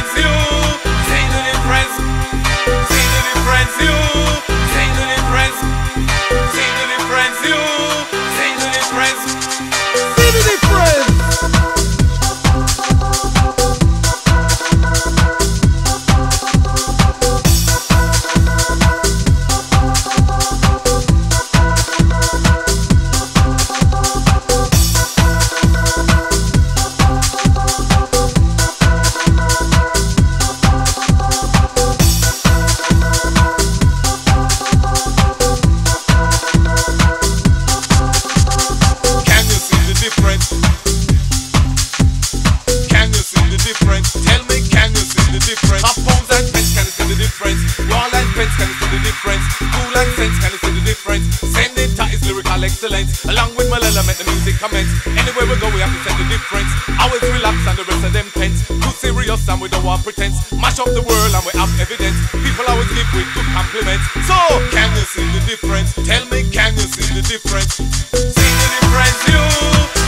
Friends, you, see the difference, to the friends, you. Cool and sense, can you see the difference? Senator is lyrical excellence. Along with Molella, make the music commence. Anywhere we go, we have to send the difference. Always relax and the rest of them tense. Too serious and we don't want pretense. Mash up the world and we have evidence. People always give with good compliments. So, can you see the difference? Tell me, can you see the difference? See the difference, you.